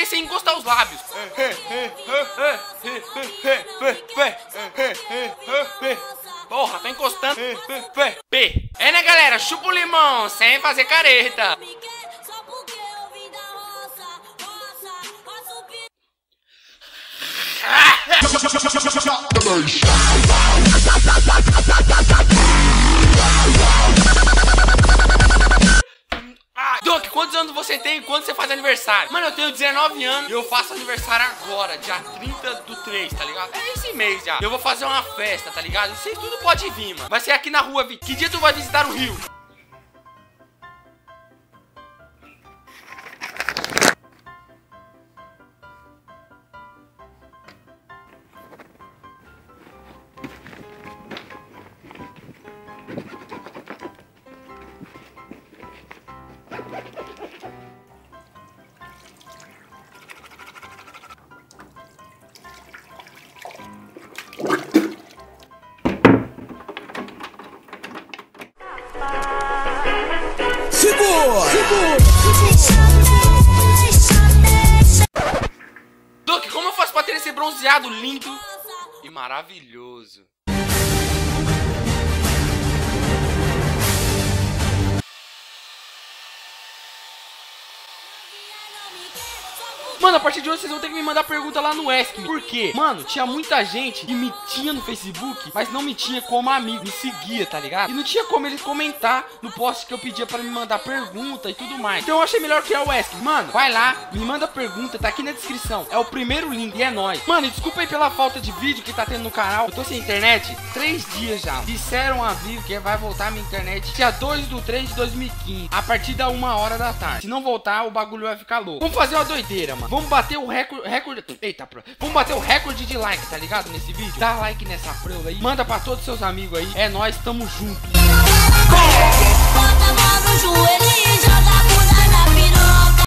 beber sem encostar os lábios. Porra, tô encostando. P. É, né, galera? Chupa o limão sem fazer careta. Ah, anos você tem e quando você faz aniversário? Mano, eu tenho 19 anos e eu faço aniversário agora, dia 30 do 3, tá ligado? É esse mês já. Eu vou fazer uma festa, tá ligado? Vocês tudo pode vir, mano. Vai ser aqui na rua, Vi. Que dia tu vai visitar o Rio? Doc, como eu faço pra ter esse bronzeado lindo e maravilhoso? Mano, a partir de hoje vocês vão ter que me mandar pergunta lá no Ask Me. Por quê? Mano, tinha muita gente que me tinha no Facebook, mas não me tinha como amigo, me seguia, tá ligado? E não tinha como eles comentar no post que eu pedia pra me mandar pergunta e tudo mais. Então eu achei melhor criar o Ask. Mano, vai lá, me manda pergunta, tá aqui na descrição. É o primeiro link e é nóis. Mano, desculpa aí pela falta de vídeo que tá tendo no canal. Eu tô sem internet três dias já. Disseram a Vivo que vai voltar minha internet dia 2 do 3 de 2015, a partir da uma hora da tarde. Se não voltar, o bagulho vai ficar louco. Vamos fazer uma doideira, mano. Vamos bater o recorde. eita. Vamos bater o recorde de like, tá ligado? Nesse vídeo. Dá like nessa preula aí. Manda pra todos seus amigos aí. É nós, tamo junto.